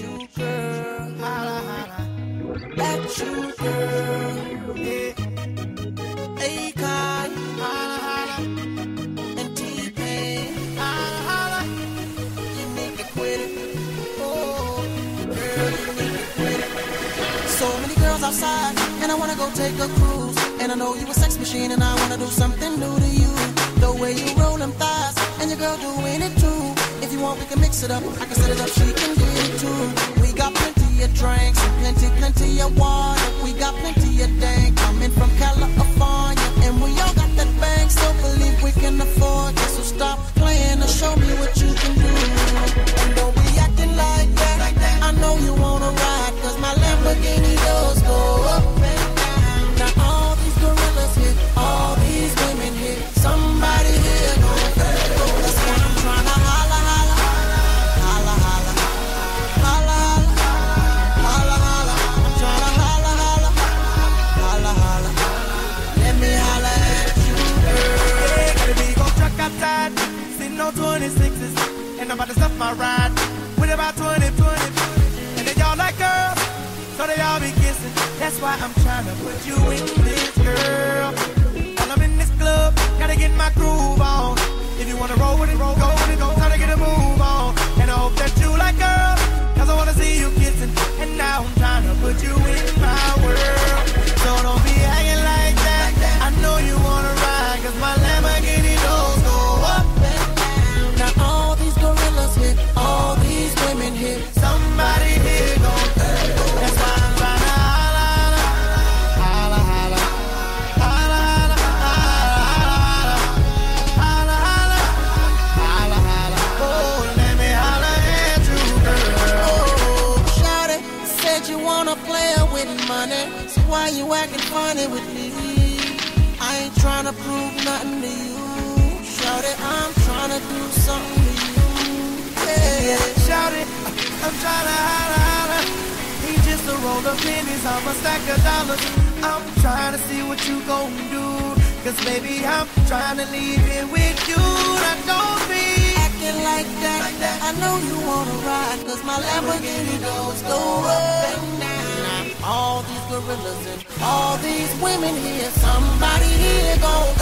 you, girl. Holla, holla. At you, girl. Yeah. Akon, holla, holla. And holla, holla. You make me quit it. Oh, girl, you make me quit it. So many girls outside, and I wanna go take a cruise. And I know you a sex machine, and I wanna do something new to you. The way you roll them thighs, and your girl doing it too. If you want, we can mix it up. I can set it up, she can get it too. We got plenty of drinks, plenty, plenty of water. We got plenty of dank coming from California, sitting on 26s, and I'm about to stuff my ride with about 20, 20. And then y'all like girls, so they all be kissing. That's why I'm trying to put you in this, girl. While I'm in this club, money. So why you acting funny with me? I ain't tryna prove nothing to you. Shawty, I'm tryna do something to you. Yeah. Shout it, I'm tryna holla, holla. He just a roll of pennies, I'm a stack of dollars. I'm trying to see what you gon' do. Cause baby, I'm trying to leave it with you. Now don't be Acting like that, I know you wanna ride, cause my Lamborghini doors go up travelers all these women here. Somebody here gon'